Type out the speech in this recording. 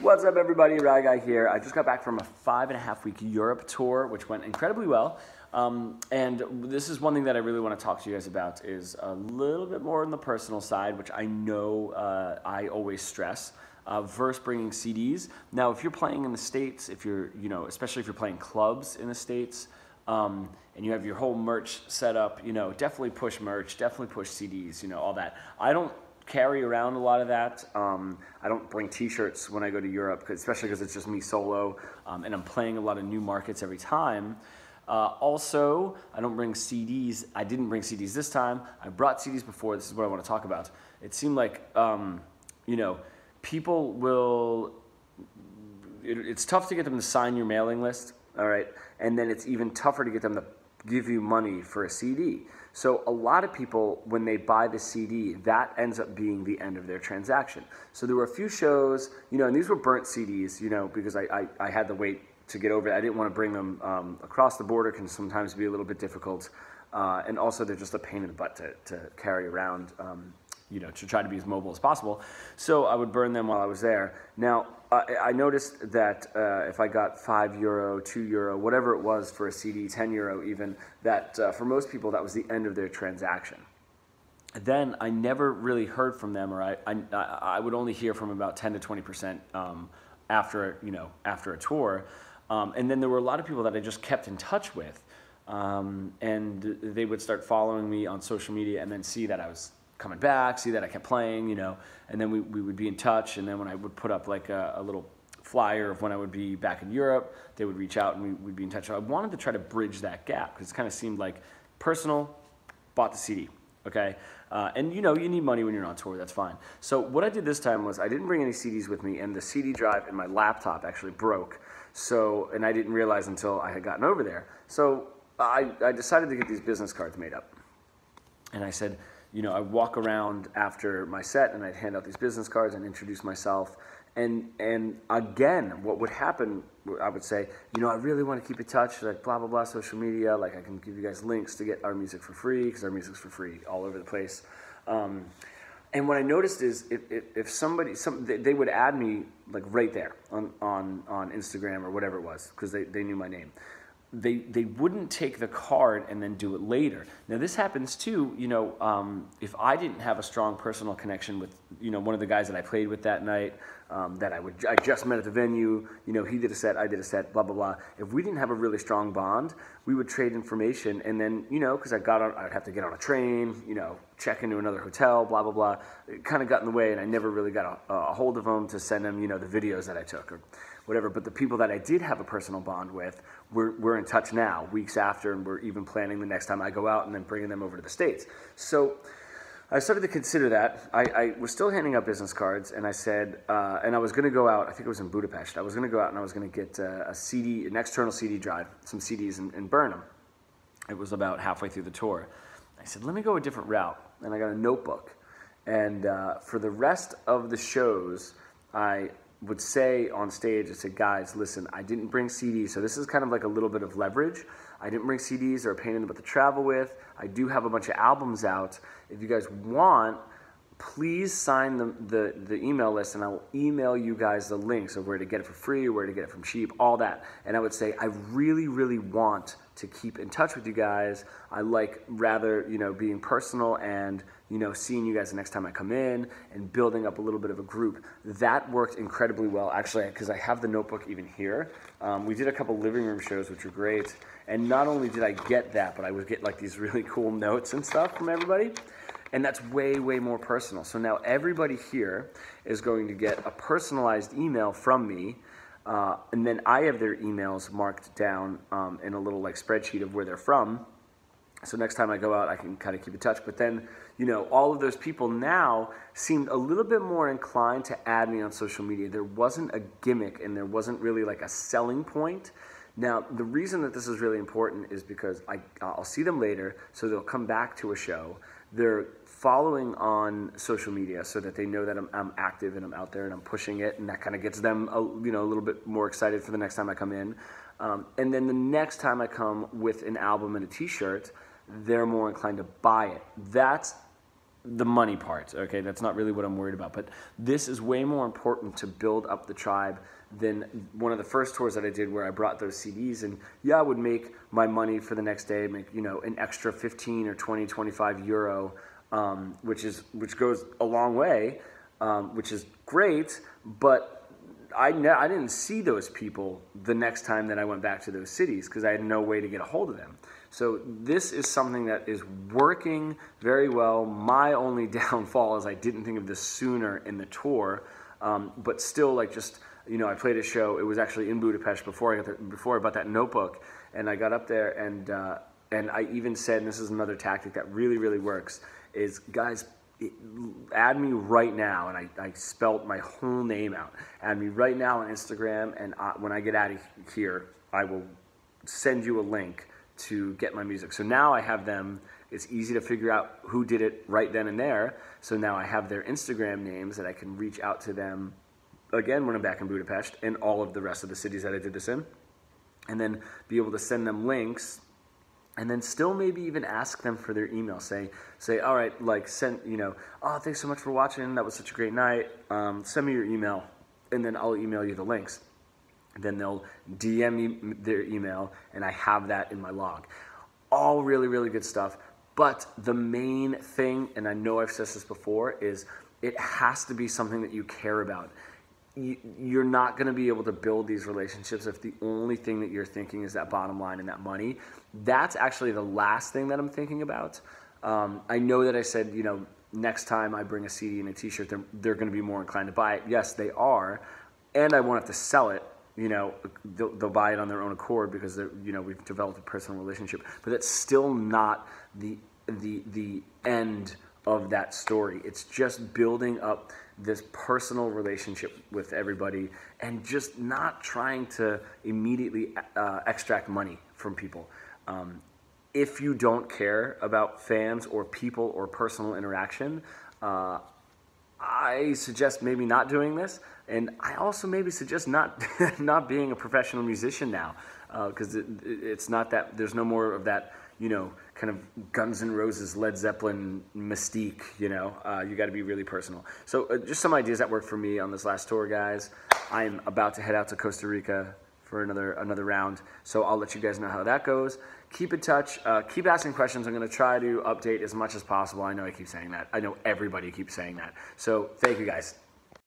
What's up, everybody? Rye Guy here. I just got back from a five and a half week Europe tour, which went incredibly well. Um, and this is one thing that I really want to talk to you guys about is a little bit more on the personal side, which I know uh, I always stress. Uh, versus bringing CDs. Now, if you're playing in the states, if you're, you know, especially if you're playing clubs in the states, um, and you have your whole merch set up, you know, definitely push merch, definitely push CDs, you know, all that. I don't carry around a lot of that. Um, I don't bring T-shirts when I go to Europe, cause, especially because it's just me solo, um, and I'm playing a lot of new markets every time. Uh, also, I don't bring CDs. I didn't bring CDs this time. I brought CDs before. This is what I want to talk about. It seemed like, um, you know, people will. It, it's tough to get them to sign your mailing list. All right, and then it's even tougher to get them to give you money for a CD. So a lot of people, when they buy the CD, that ends up being the end of their transaction. So there were a few shows, you know, and these were burnt CDs, you know, because I, I, I had to wait to get over it. I didn't want to bring them um, across the border, can sometimes be a little bit difficult. Uh, and also they're just a pain in the butt to, to carry around. Um, you know, to try to be as mobile as possible. So I would burn them while I was there. Now, I, I noticed that uh, if I got five euro, two euro, whatever it was for a CD, 10 euro even, that uh, for most people that was the end of their transaction. Then I never really heard from them, or I, I, I would only hear from about 10 to 20% um, after, you know, after a tour. Um, and then there were a lot of people that I just kept in touch with. Um, and they would start following me on social media and then see that I was coming back, see that I kept playing, you know, and then we, we would be in touch. And then when I would put up like a, a little flyer of when I would be back in Europe, they would reach out and we, would be in touch. So I wanted to try to bridge that gap because it kind of seemed like personal, bought the CD, okay? Uh, and you know, you need money when you're on tour, that's fine. So what I did this time was I didn't bring any CDs with me and the CD drive in my laptop actually broke. So, and I didn't realize until I had gotten over there. So I, I decided to get these business cards made up. And I said, you know, I walk around after my set and I'd hand out these business cards and introduce myself. And and again, what would happen, I would say, you know, I really want to keep in touch, like blah blah blah, social media. Like I can give you guys links to get our music for free because our music's for free all over the place. Um, and what I noticed is if, if, if somebody, some, they, they, would add me like right there on, on, on Instagram or whatever it was because they, they knew my name they they wouldn't take the card and then do it later. Now this happens too. You know, um, if I didn't have a strong personal connection with you know one of the guys that I played with that night, um, that I would I just met at the venue. You know, he did a set, I did a set, blah blah blah. If we didn't have a really strong bond, we would trade information, and then you know, because I got on, I'd have to get on a train, you know, check into another hotel, blah blah blah. It kind of got in the way, and I never really got a, a hold of him to send him, you know, the videos that I took or whatever. But the people that I did have a personal bond with, we're, we're in touch now, weeks after, and we're even planning the next time I go out and then bringing them over to the States. So I started to consider that. I, I was still handing out business cards, and I said, uh, and I was going to go out, I think it was in Budapest, I was going to go out and I was going to get a, a, CD, an external CD drive, some CDs, and, and burn them. It was about halfway through the tour. I said, let me go a different route. And I got a notebook. And uh, for the rest of the shows, I would say on stage, I said, guys, listen, I didn't bring CDs, so this is kind of like a little bit of leverage. I didn't bring CDs or a pain in the butt to travel with. I do have a bunch of albums out. If you guys want, please sign the, the, the, email list and I'll email you guys the links of where to get it for free, where to get it from cheap, all that. And I would say, I really, really want to keep in touch with you guys. I like rather, you know, being personal and, you know, seeing you guys the next time I come in and building up a little bit of a group. That worked incredibly well, actually, because I have the notebook even here. Um, we did a couple living room shows, which were great. And not only did I get that, but I would get like these really cool notes and stuff from everybody. And that's way, way more personal. So now everybody here is going to get a personalized email from me. Uh, and then I have their emails marked down um, in a little like spreadsheet of where they're from. So next time I go out, I can kind of keep in touch. But then, you know, all of those people now seemed a little bit more inclined to add me on social media. There wasn't a gimmick and there wasn't really like a selling point. Now, the reason that this is really important is because I, I'll see them later, so they'll come back to a show. They're following on social media so that they know that I'm, I'm active and I'm out there and I'm pushing it, and that kind of gets them, a, you know, a little bit more excited for the next time I come in. Um, and then the next time I come with an album and a T-shirt, they're more inclined to buy it. That's the money part. Okay, that's not really what I'm worried about. But this is way more important to build up the tribe than one of the first tours that I did where I brought those CDs and yeah, I would make my money for the next day, make you know an extra 15 or 20, 25 euro, um, which is which goes a long way, um, which is great, but I, ne- I didn't see those people the next time that I went back to those cities because I had no way to get a hold of them. So this is something that is working very well. My only downfall is I didn't think of this sooner in the tour, um, but still, like just you know, I played a show. It was actually in Budapest before I got the, before I bought that notebook, and I got up there and uh, and I even said, and this is another tactic that really really works, is guys add me right now, and I, I spelt my whole name out. Add me right now on Instagram, and I, when I get out of here, I will send you a link to get my music. So now I have them. It's easy to figure out who did it right then and there. So now I have their Instagram names that I can reach out to them again when I'm back in Budapest and all of the rest of the cities that I did this in. And then be able to send them links and then still maybe even ask them for their email. Say, say, all right, like send, you know, oh, thanks so much for watching. That was such a great night. Um, send me your email, and then I'll email you the links. Then they'll DM me their email, and I have that in my log. All really, really good stuff. But the main thing, and I know I've said this before, is it has to be something that you care about you're not going to be able to build these relationships if the only thing that you're thinking is that bottom line and that money. That's actually the last thing that I'm thinking about. Um, I know that I said, you know, next time I bring a CD and a T-shirt, they're, they're going to be more inclined to buy it. Yes, they are, and I won't have to sell it. You know, they'll, they'll buy it on their own accord because they're, you know, we've developed a personal relationship. But that's still not the the the end of that story. It's just building up this personal relationship with everybody and just not trying to immediately uh, extract money from people. Um, if you don't care about fans or people or personal interaction, uh, I suggest maybe not doing this, and I also maybe suggest not not being a professional musician now, because uh, it, it's not that there's no more of that you know, kind of Guns N' Roses, Led Zeppelin mystique, you know, uh, you got to be really personal. So, uh, just some ideas that worked for me on this last tour, guys. I'm about to head out to Costa Rica for another another round, so I'll let you guys know how that goes. Keep in touch. Uh, keep asking questions. I'm going to try to update as much as possible. I know I keep saying that. I know everybody keeps saying that. So, thank you, guys.